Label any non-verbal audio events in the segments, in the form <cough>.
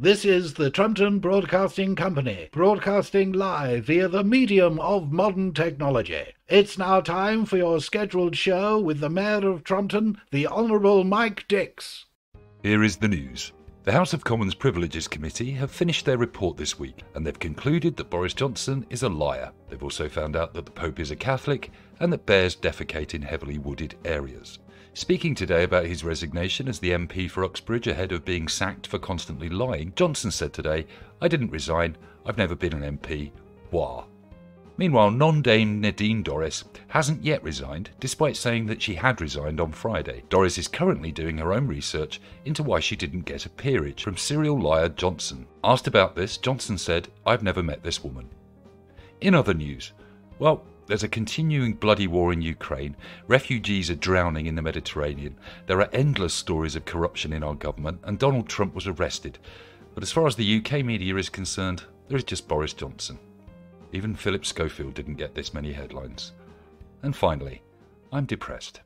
This is the Trumpton Broadcasting Company, broadcasting live via the medium of modern technology. It's now time for your scheduled show with the Mayor of Trumpton, the Honourable Mike Dix. Here is the news. The House of Commons Privileges Committee have finished their report this week and they've concluded that Boris Johnson is a liar. They've also found out that the Pope is a Catholic and that bears defecate in heavily wooded areas. Speaking today about his resignation as the MP for Uxbridge ahead of being sacked for constantly lying, Johnson said today, I didn't resign, I've never been an MP. Wah. Meanwhile, non Dame Nadine Dorries hasn't yet resigned, despite saying that she had resigned on Friday. Dorries is currently doing her own research into why she didn't get a peerage from serial liar Johnson. Asked about this, Johnson said, I've never met this woman. In other news, well, there's a continuing bloody war in Ukraine. Refugees are drowning in the Mediterranean. There are endless stories of corruption in our government, and Donald Trump was arrested. But as far as the UK media is concerned, there is just Boris Johnson. Even Philip Schofield didn't get this many headlines. And finally, I'm depressed.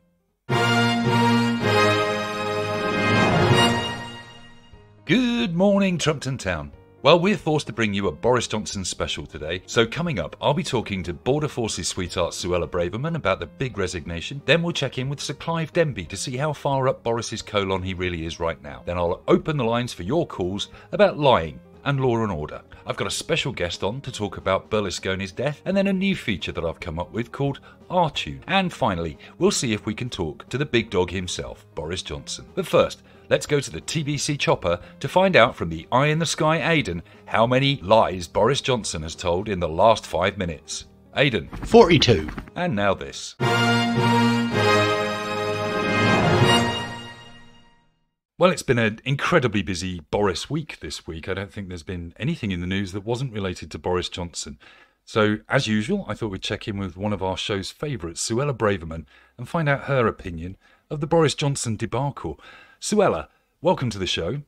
Good morning, Trumpton Town. Well, we're forced to bring you a Boris Johnson special today. So, coming up, I'll be talking to Border Forces sweetheart Suella Braverman about the big resignation. Then we'll check in with Sir Clive Denby to see how far up Boris's colon he really is right now. Then I'll open the lines for your calls about lying and law and order. I've got a special guest on to talk about Berlusconi's death, and then a new feature that I've come up with called Our Tune. And finally, we'll see if we can talk to the big dog himself, Boris Johnson. But first, let's go to the TBC chopper to find out from the eye in the sky Aiden how many lies Boris Johnson has told in the last five minutes. Aiden. 42. And now this. Well, it's been an incredibly busy Boris week this week. I don't think there's been anything in the news that wasn't related to Boris Johnson. So, as usual, I thought we'd check in with one of our show's favourites, Suella Braverman, and find out her opinion of the Boris Johnson debacle. Suella, welcome to the show.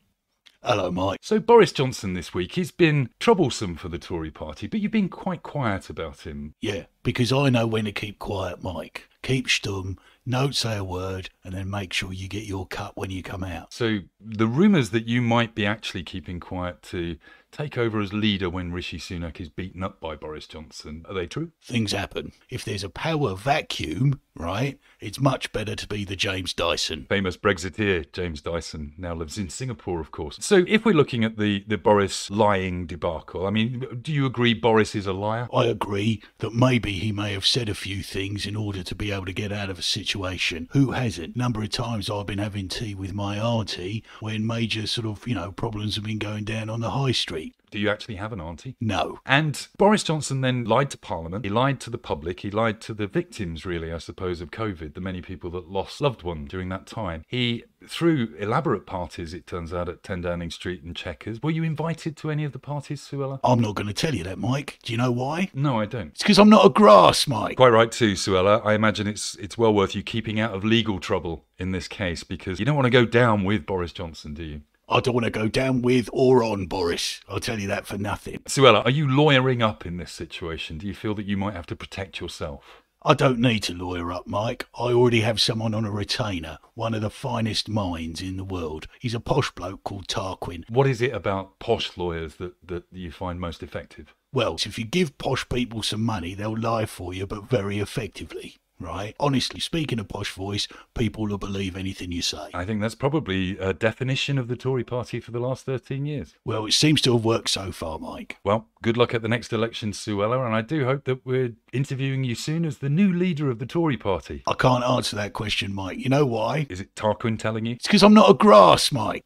Hello, Mike. So, Boris Johnson this week, he's been troublesome for the Tory party, but you've been quite quiet about him. Yeah, because I know when to keep quiet, Mike. Keep stum, don't say a word, and then make sure you get your cut when you come out. So, the rumours that you might be actually keeping quiet to take over as leader when Rishi Sunak is beaten up by Boris Johnson, are they true? Things happen. If there's a power vacuum, right, it's much better to be the James Dyson. Famous Brexiteer James Dyson now lives in Singapore, of course. So, if we're looking at the, the Boris lying debacle, I mean, do you agree Boris is a liar? I agree that maybe he may have said a few things in order to be able to get out of a situation. Who hasn't? Number of times I've been having tea with my auntie when major sort of, you know, problems have been going down on the high street. Do you actually have an auntie? No. And Boris Johnson then lied to Parliament. He lied to the public. He lied to the victims, really, I suppose, of COVID, the many people that lost loved ones during that time. He threw elaborate parties, it turns out, at 10 Downing Street and Chequers. Were you invited to any of the parties, Suella? I'm not going to tell you that, Mike. Do you know why? No, I don't. It's because I'm not a grass, Mike. Quite right too, Suella. I imagine it's it's well worth you keeping out of legal trouble in this case because you don't want to go down with Boris Johnson, do you? I don't want to go down with or on Boris. I'll tell you that for nothing. Suella, are you lawyering up in this situation? Do you feel that you might have to protect yourself? I don't need to lawyer up, Mike. I already have someone on a retainer, one of the finest minds in the world. He's a posh bloke called Tarquin. What is it about posh lawyers that, that you find most effective? Well, if you give posh people some money, they'll lie for you, but very effectively. Right? Honestly, speaking a posh voice, people will believe anything you say. I think that's probably a definition of the Tory party for the last 13 years. Well, it seems to have worked so far, Mike. Well, good luck at the next election, Suella, and I do hope that we're interviewing you soon as the new leader of the Tory party. I can't answer that question, Mike. You know why? Is it Tarquin telling you? It's because I'm not a grass, Mike.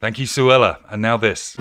Thank you, Suella. And now this.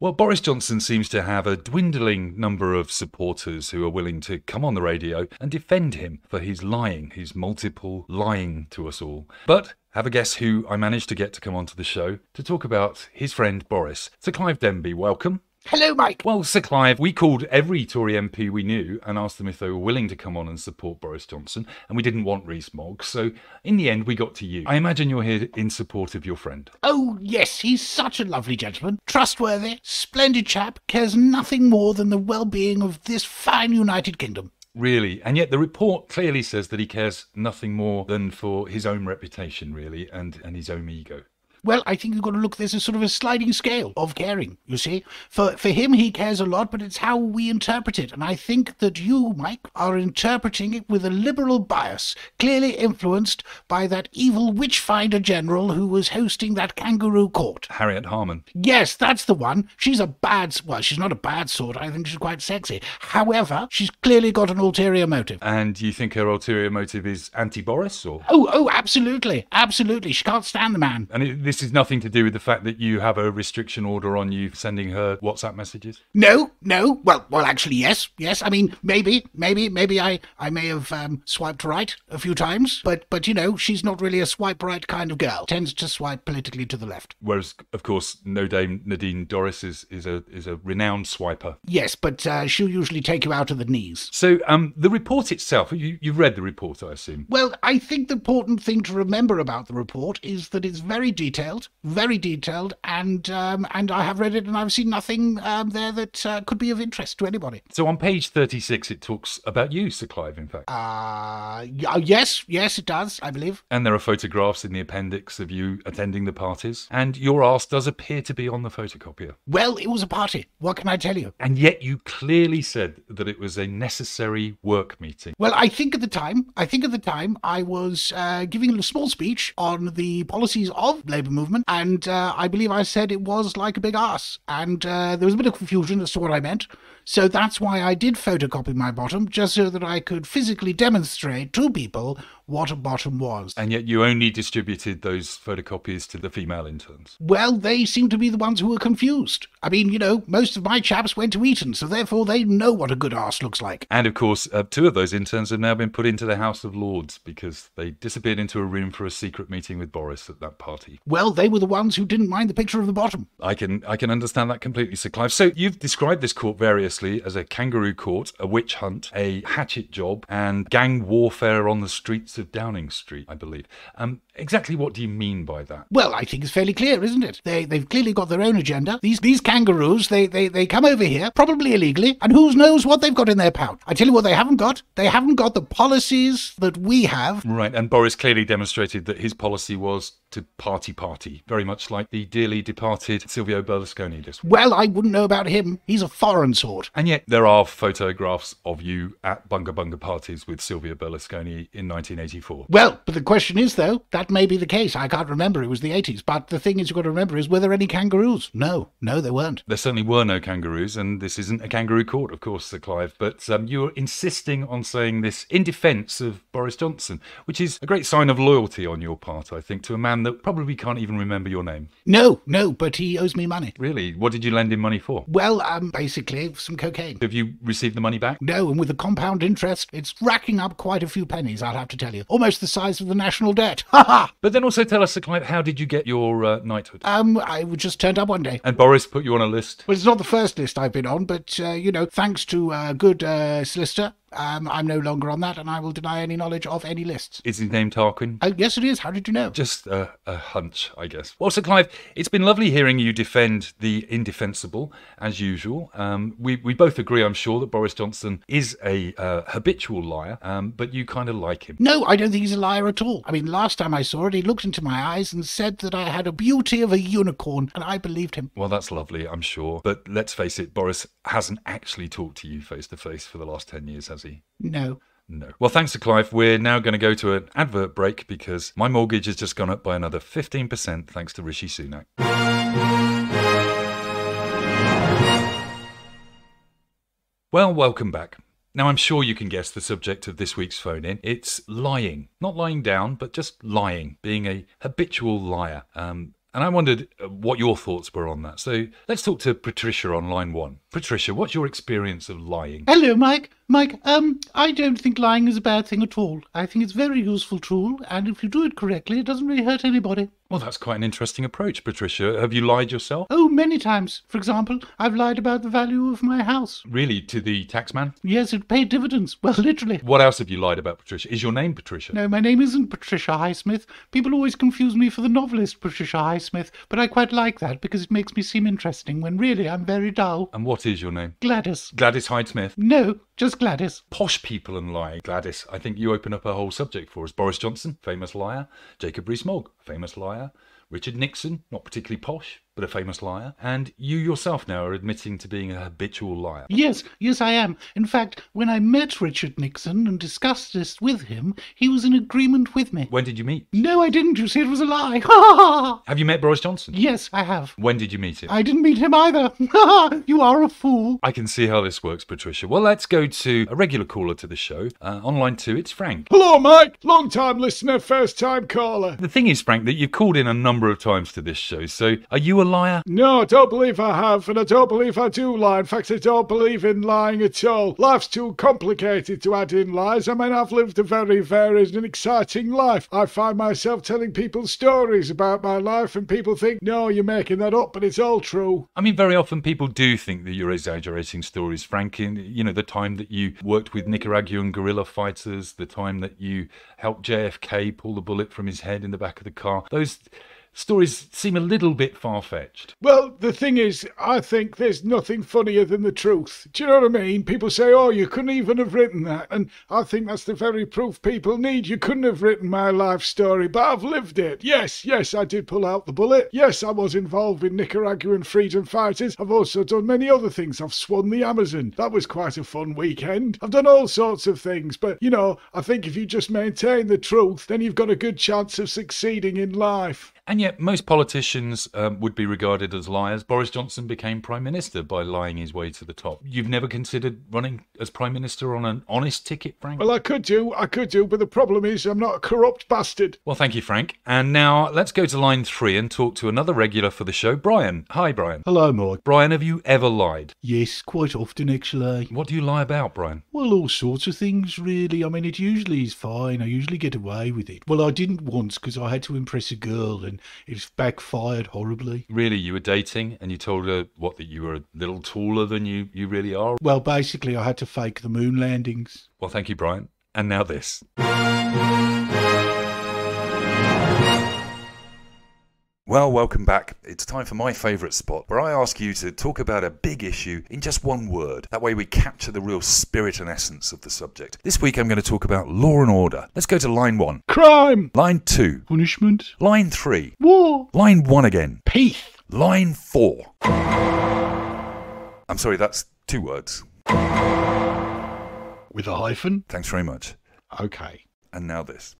Well, Boris Johnson seems to have a dwindling number of supporters who are willing to come on the radio and defend him for his lying, his multiple lying to us all. But have a guess who I managed to get to come onto the show to talk about his friend Boris. Sir Clive Denby, welcome. Hello, Mike. Well, Sir Clive, we called every Tory MP we knew and asked them if they were willing to come on and support Boris Johnson, and we didn't want Rees Mogg. So, in the end, we got to you. I imagine you're here in support of your friend. Oh, yes, he's such a lovely gentleman. Trustworthy, splendid chap, cares nothing more than the well being of this fine United Kingdom. Really? And yet the report clearly says that he cares nothing more than for his own reputation, really, and, and his own ego. Well, I think you've got to look. There's a sort of a sliding scale of caring. You see, for for him, he cares a lot, but it's how we interpret it. And I think that you, Mike, are interpreting it with a liberal bias, clearly influenced by that evil witch finder general who was hosting that kangaroo court. Harriet Harman. Yes, that's the one. She's a bad. Well, she's not a bad sort. I think she's quite sexy. However, she's clearly got an ulterior motive. And you think her ulterior motive is anti Boris, or? Oh, oh, absolutely, absolutely. She can't stand the man. And it, this is nothing to do with the fact that you have a restriction order on you sending her WhatsApp messages? No, no. Well, well, actually, yes, yes. I mean, maybe, maybe, maybe I, I may have um, swiped right a few times, but, but you know, she's not really a swipe right kind of girl. Tends to swipe politically to the left. Whereas, of course, no Dame Nadine Dorries is, is a is a renowned swiper. Yes, but uh, she'll usually take you out of the knees. So, um, the report itself, you you've read the report, I assume. Well, I think the important thing to remember about the report is that it's very detailed, very detailed, and um, and I have read it and I've seen nothing um, there that uh, could be of interest to anybody. So on page thirty-six, it talks about you, Sir Clive. In fact, Uh, uh, yes, yes, it does, I believe. and there are photographs in the appendix of you attending the parties, and your arse does appear to be on the photocopier. Well, it was a party. What can I tell you? And yet, you clearly said that it was a necessary work meeting. Well, I think at the time, I think at the time I was uh, giving a small speech on the policies of labour movement, and uh, I believe I said it was like a big ass, and uh, there was a bit of confusion as to what I meant. So that's why I did photocopy my bottom, just so that I could physically demonstrate to people what a bottom was. And yet, you only distributed those photocopies to the female interns. Well, they seem to be the ones who were confused. I mean, you know, most of my chaps went to Eton, so therefore they know what a good arse looks like. And of course, uh, two of those interns have now been put into the House of Lords because they disappeared into a room for a secret meeting with Boris at that party. Well, they were the ones who didn't mind the picture of the bottom. I can I can understand that completely, Sir Clive. So you've described this court as a kangaroo court, a witch hunt, a hatchet job, and gang warfare on the streets of Downing Street, I believe. Um, exactly what do you mean by that? Well, I think it's fairly clear, isn't it? They they've clearly got their own agenda. These these kangaroos, they they they come over here, probably illegally, and who knows what they've got in their pouch. I tell you what they haven't got. They haven't got the policies that we have. Right, and Boris clearly demonstrated that his policy was to party party, very much like the dearly departed Silvio Berlusconi did. Well, I wouldn't know about him. He's a foreign sort. And yet there are photographs of you at bunga bunga parties with Silvio Berlusconi in 1984. Well, but the question is, though, that may be the case. I can't remember. It was the 80s. But the thing is, you've got to remember is, were there any kangaroos? No. No, there weren't. There certainly were no kangaroos, and this isn't a kangaroo court, of course, Sir Clive. But um, you're insisting on saying this in defence of Boris Johnson, which is a great sign of loyalty on your part, I think, to a man that probably can't even remember your name. No, no, but he owes me money. Really? What did you lend him money for? Well, um, basically, some cocaine. Have you received the money back? No, and with the compound interest, it's racking up quite a few pennies, I'll have to tell you. Almost the size of the national debt. <laughs> Ha ha! But then also tell us, Sir Clive, how did you get your uh, knighthood? Um, I just turned up one day. And Boris put you on a list. Well, it's not the first list I've been on, but, uh, you know, thanks to a good uh, solicitor, um, I'm no longer on that, and I will deny any knowledge of any lists. Is his name Tarquin? Oh, yes, it is. How did you know? Just a, a hunch, I guess. Well, Sir Clive, it's been lovely hearing you defend the indefensible, as usual. Um, we, we both agree, I'm sure, that Boris Johnson is a uh, habitual liar, um, but you kind of like him. No, I don't think he's a liar at all. I mean, last time I saw it, he looked into my eyes and said that I had a beauty of a unicorn, and I believed him. Well, that's lovely, I'm sure. But let's face it, Boris hasn't actually talked to you face to face for the last 10 years, has he? No. No. Well, thanks to Clive. We're now going to go to an advert break because my mortgage has just gone up by another 15% thanks to Rishi Sunak. Well, welcome back. Now, I'm sure you can guess the subject of this week's phone in. It's lying. Not lying down, but just lying, being a habitual liar. Um, and I wondered uh, what your thoughts were on that. So let's talk to Patricia on line one. Patricia, what's your experience of lying? Hello, Mike. Mike, um, I don't think lying is a bad thing at all. I think it's a very useful tool, and if you do it correctly, it doesn't really hurt anybody. Well, that's quite an interesting approach, Patricia. Have you lied yourself? Oh, many times. For example, I've lied about the value of my house. Really, to the taxman? Yes, it paid dividends. <laughs> Well, literally. What else have you lied about, Patricia? Is your name Patricia? No, my name isn't Patricia Highsmith. People always confuse me for the novelist Patricia Highsmith, but I quite like that because it makes me seem interesting when really I'm very dull. And what is your name? Gladys. Gladys Hyde Smith. No, just Gladys. Posh people and lie. Gladys, I think you open up a whole subject for us. Boris Johnson, famous liar. Jacob Rees-Mogg, famous liar. Richard Nixon, not particularly posh, but a famous liar. And you yourself now are admitting to being a habitual liar. Yes, yes, I am. In fact, when I met Richard Nixon and discussed this with him, he was in agreement with me. When did you meet? No, I didn't. You see, it was a lie. Ha ha ha! Have you met Boris Johnson? Yes, I have. When did you meet him? I didn't meet him either. Ha <laughs> ha! You are a fool. I can see how this works, Patricia. Well, let's go to a regular caller to the show. Uh, on line two, it's Frank. Hello, Mike. Long time listener, first time caller. The thing is, Frank, that you've called in a number of times to this show. So, are you a liar? No, I don't believe I have, and I don't believe I do lie. In fact, I don't believe in lying at all. Life's too complicated to add in lies. I mean, I've lived a very varied and exciting life. I find myself telling people stories about my life, and people think, no, you're making that up, but it's all true. I mean, very often people do think that you're exaggerating stories, Frankie. You know, the time that you worked with Nicaraguan guerrilla fighters, the time that you helped JFK pull the bullet from his head in the back of the car. Those stories seem a little bit far fetched. Well, the thing is, I think there's nothing funnier than the truth. Do you know what I mean? People say, oh, you couldn't even have written that. And I think that's the very proof people need. You couldn't have written my life story, but I've lived it. Yes, yes, I did pull out the bullet. Yes, I was involved in Nicaraguan freedom fighters. I've also done many other things. I've swum the Amazon. That was quite a fun weekend. I've done all sorts of things. But, you know, I think if you just maintain the truth, then you've got a good chance of succeeding in life. And yet, most politicians um, would be regarded as liars. Boris Johnson became Prime Minister by lying his way to the top. You've never considered running as Prime Minister on an honest ticket, Frank? Well, I could do, I could do, but the problem is I'm not a corrupt bastard. Well, thank you, Frank. And now let's go to line three and talk to another regular for the show, Brian. Hi, Brian. Hello, Mike. Brian, have you ever lied? Yes, quite often, actually. What do you lie about, Brian? Well, all sorts of things, really. I mean, it usually is fine. I usually get away with it. Well, I didn't once because I had to impress a girl and it backfired horribly. Really, you were dating and you told her, what, that you were a little taller than you, you really are? Well, basically, I had to fake the moon landings. Well, thank you, Brian. And now this. Well, welcome back. It's time for my favourite spot, where I ask you to talk about a big issue in just one word. That way we capture the real spirit and essence of the subject. This week I'm going to talk about law and order. Let's go to line one. Crime! Line two. Punishment? Line three. War? Line one again. Peace. Line four. I'm sorry, that's two words. With a hyphen? Thanks very much. Okay. And now this.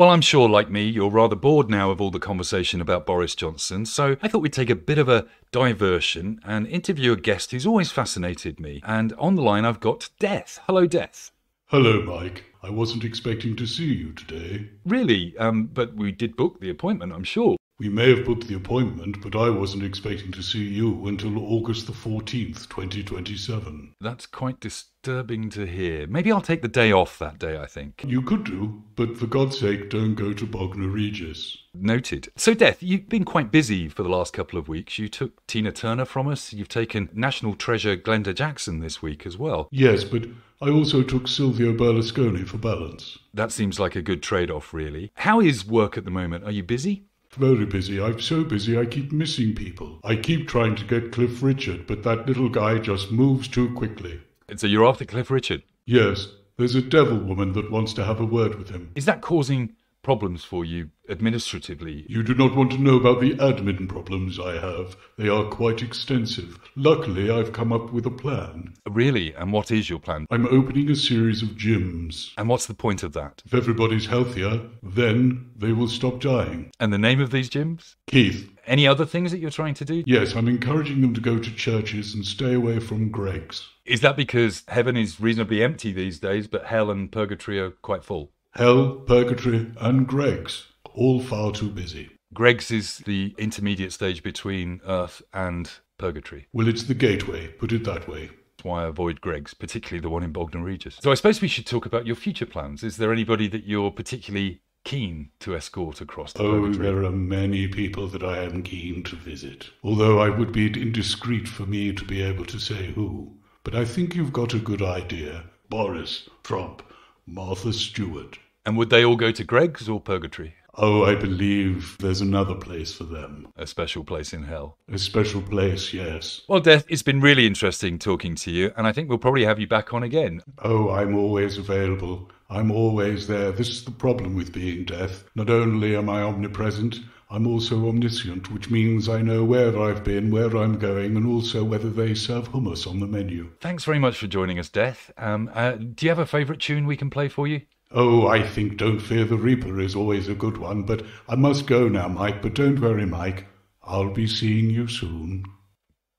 Well, I'm sure, like me, you're rather bored now of all the conversation about Boris Johnson, so I thought we'd take a bit of a diversion and interview a guest who's always fascinated me. And on the line, I've got Death. Hello, Death. Hello, Mike. I wasn't expecting to see you today. Really? Um, but we did book the appointment, I'm sure. We may have booked the appointment, but I wasn't expecting to see you until August the 14th, 2027. That's quite disturbing to hear. Maybe I'll take the day off that day, I think. You could do, but for God's sake, don't go to Bognor Regis. Noted. So, Death, you've been quite busy for the last couple of weeks. You took Tina Turner from us. You've taken national treasure Glenda Jackson this week as well. Yes, but I also took Silvio Berlusconi for balance. That seems like a good trade off, really. How is work at the moment? Are you busy? Very busy. I'm so busy I keep missing people. I keep trying to get Cliff Richard, but that little guy just moves too quickly. And so you're after Cliff Richard. Yes, there's a devil woman that wants to have a word with him. Is that causing problems for you administratively? You do not want to know about the admin problems I have. They are quite extensive. Luckily, I've come up with a plan. Really? And what is your plan? I'm opening a series of gyms. And what's the point of that? If everybody's healthier, then they will stop dying. And the name of these gyms? Keith, Any other things that you're trying to do? yes, I'm encouraging them to go to churches and stay away from Greggs. Is that because heaven is reasonably empty these days, but hell and purgatory are quite full? Hell, Purgatory, and Greggs. All far too busy. Greggs is the intermediate stage between earth and purgatory. Well, it's the gateway, put it that way. That's why I avoid Greggs, particularly the one in Bognor Regis. So I suppose we should talk about your future plans. Is there anybody that you're particularly keen to escort across the Oh, purgatory? there are many people that I am keen to visit. Although I would be indiscreet for me to be able to say who. But I think you've got a good idea. Boris, Trump, Martha Stewart. And would they all go to Greggs or purgatory? Oh, I believe there's another place for them. A special place in hell. A special place, yes. Well, Death, it's been really interesting talking to you, and I think we'll probably have you back on again. Oh, I'm always available. I'm always there. This is the problem with being Death. Not only am I omnipresent, I'm also omniscient, which means I know where I've been, where I'm going, and also whether they serve hummus on the menu. Thanks very much for joining us, Death. Um, uh, do you have a favourite tune we can play for you? Oh, I think Don't Fear the Reaper is always a good one, but I must go now, Mike. But don't worry, Mike. I'll be seeing you soon.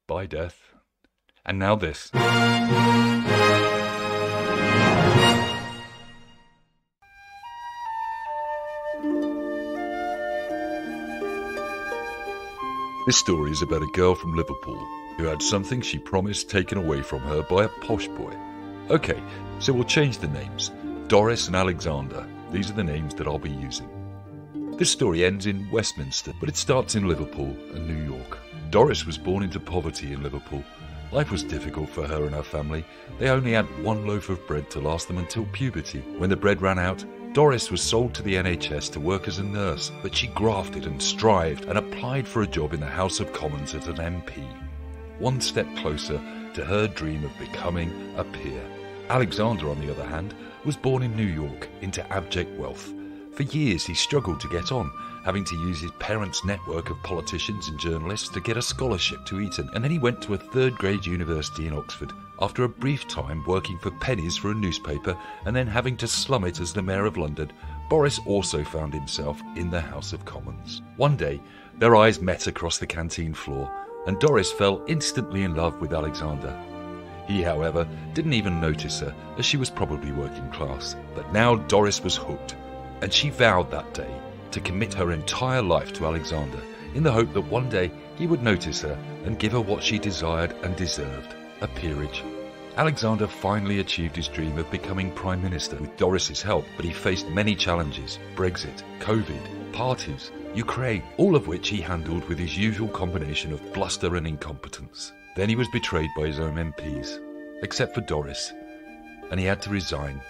Bye, Death. And now this. This story is about a girl from Liverpool who had something she promised taken away from her by a posh boy. Okay, so we'll change the names. Doris and Alexander. These are the names that I'll be using. This story ends in Westminster, but it starts in Liverpool and New York. Doris was born into poverty in Liverpool. Life was difficult for her and her family. They only had one loaf of bread to last them until puberty. When the bread ran out, Doris was sold to the NHS to work as a nurse, but she grafted and strived and applied for a job in the House of Commons as an MP. One step closer to her dream of becoming a peer. Alexander, on the other hand, was born in New York into abject wealth. For years he struggled to get on, having to use his parents' network of politicians and journalists to get a scholarship to Eton, and then he went to a third grade university in Oxford. After a brief time working for pennies for a newspaper and then having to slum it as the Mayor of London, Boris also found himself in the House of Commons. One day, their eyes met across the canteen floor, and Doris fell instantly in love with Alexander. He, however, didn't even notice her, as she was probably working class. But now Doris was hooked, and she vowed that day to commit her entire life to Alexander, in the hope that one day he would notice her and give her what she desired and deserved a peerage. Alexander finally achieved his dream of becoming Prime Minister with Doris's help, but he faced many challenges Brexit, COVID, parties, Ukraine, all of which he handled with his usual combination of bluster and incompetence. Then he was betrayed by his own MPs, except for Doris, and he had to resign.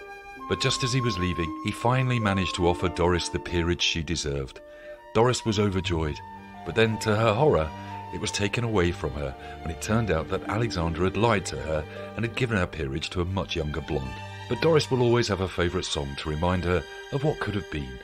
But just as he was leaving, he finally managed to offer Doris the peerage she deserved. Doris was overjoyed, but then, to her horror, it was taken away from her when it turned out that Alexander had lied to her and had given her peerage to a much younger blonde. But Doris will always have a favourite song to remind her of what could have been.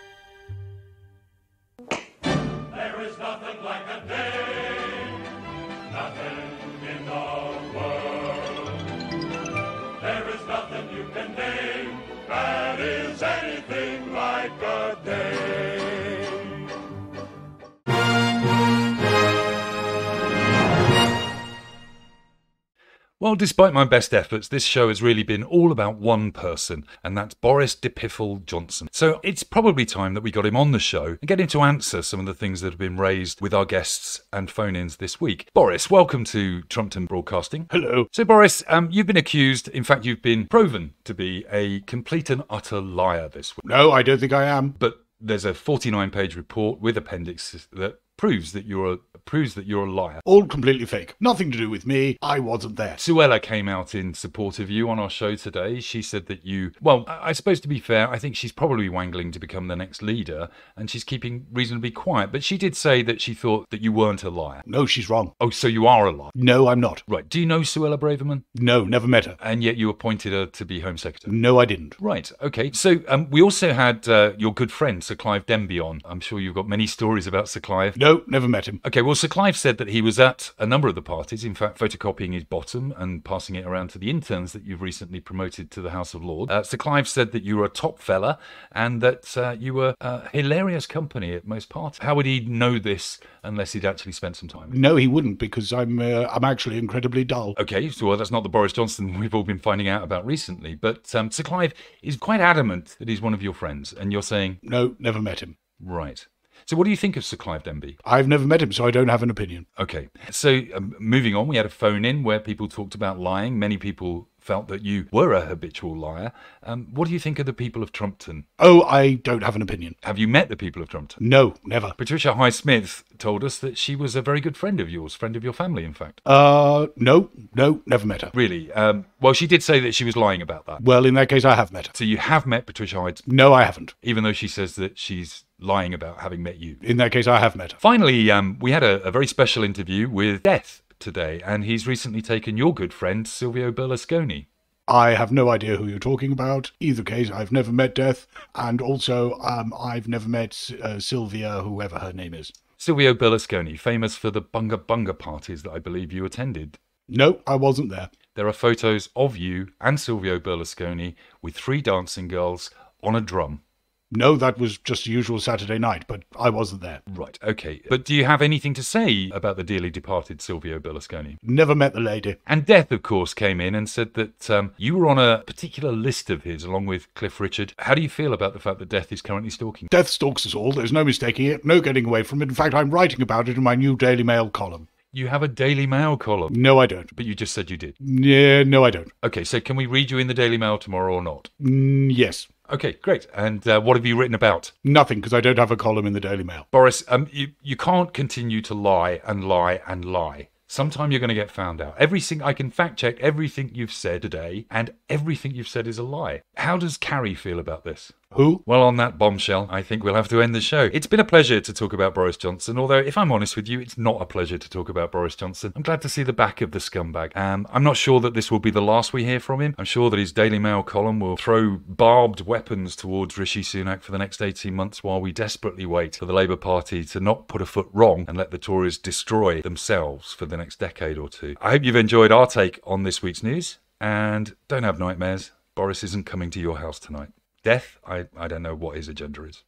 Well, despite my best efforts, this show has really been all about one person, and that's Boris DePiffle Johnson. So it's probably time that we got him on the show and get him to answer some of the things that have been raised with our guests and phone ins this week. Boris, welcome to Trumpton Broadcasting. Hello. So, Boris, um, you've been accused, in fact, you've been proven to be a complete and utter liar this week. No, I don't think I am. But there's a 49 page report with appendixes that proves that you're a proves that you're a liar. All completely fake. Nothing to do with me. I wasn't there. Suella came out in support of you on our show today. She said that you, well, I I suppose to be fair, I think she's probably wangling to become the next leader and she's keeping reasonably quiet. But she did say that she thought that you weren't a liar. No, she's wrong. Oh, so you are a liar. No, I'm not. Right. Do you know Suella Braverman? No, never met her. And yet you appointed her to be Home Secretary. No, I didn't. Right. Okay. So um, we also had uh, your good friend Sir Clive Denby on. I'm sure you've got many stories about Sir Clive. No, never met him. Okay, well, Sir Clive said that he was at a number of the parties, in fact, photocopying his bottom and passing it around to the interns that you've recently promoted to the House of Lords. Uh, Sir Clive said that you were a top fella and that uh, you were uh, hilarious company at most parties. How would he know this unless he'd actually spent some time? No, he wouldn't because I'm uh, I'm actually incredibly dull. Okay, so well, that's not the Boris Johnson <laughs> we've all been finding out about recently. But um, Sir Clive is quite adamant that he's one of your friends, and you're saying, No, never met him. right. So what do you think of Sir Clive Denby? I've never met him, so I don't have an opinion. Okay. So um, moving on, we had a phone in where people talked about lying. Many people felt that you were a habitual liar. Um, what do you think of the people of Trumpton? Oh, I don't have an opinion. Have you met the people of Trumpton? No, never. Patricia Highsmith told us that she was a very good friend of yours, friend of your family, in fact. Uh, no, no, never met her. Really? Um, well, she did say that she was lying about that. Well, in that case, I have met her. So you have met Patricia Hyde, No, I haven't. even though she says that she's lying about having met you. In that case, I have met her. Finally, um, we had a, a very special interview with Death today, and he's recently taken your good friend Silvio Berlusconi. I have no idea who you're talking about. Either case, I've never met Death, and also um, I've never met uh, Sylvia, whoever her name is. Silvio Berlusconi, famous for the bunga bunga parties that I believe you attended. No, I wasn't there. There are photos of you and Silvio Berlusconi with three dancing girls on a drum. No, that was just a usual Saturday night, but I wasn't there. Right, okay. But do you have anything to say about the dearly departed Silvio Berlusconi? Never met the lady. And Death, of course, came in and said that um, you were on a particular list of his, along with Cliff Richard. How do you feel about the fact that Death is currently stalking? Death stalks us all. There's no mistaking it. No getting away from it. In fact, I'm writing about it in my new Daily Mail column. You have a Daily Mail column, No, I don't. but you just said you did. Yeah, no, I don't. Okay, so can we read you in the Daily Mail tomorrow or not? Mm, yes. Okay, great. And uh, what have you written about? Nothing, because I don't have a column in the Daily Mail. Boris, um, you, you can't continue to lie and lie and lie. Sometime you're going to get found out. Everything I can fact check everything you've said today, and everything you've said is a lie. How does Carrie feel about this? Who? Well, on that bombshell, I think we'll have to end the show. It's been a pleasure to talk about Boris Johnson, although, if I'm honest with you, it's not a pleasure to talk about Boris Johnson. I'm glad to see the back of the scumbag. Um, I'm not sure that this will be the last we hear from him. I'm sure that his Daily Mail column will throw barbed weapons towards Rishi Sunak for the next 18 months while we desperately wait for the Labour Party to not put a foot wrong and let the Tories destroy themselves for the next decade or two. I hope you've enjoyed our take on this week's news, and don't have nightmares. Boris isn't coming to your house tonight. Death, I, I don't know what his agenda is.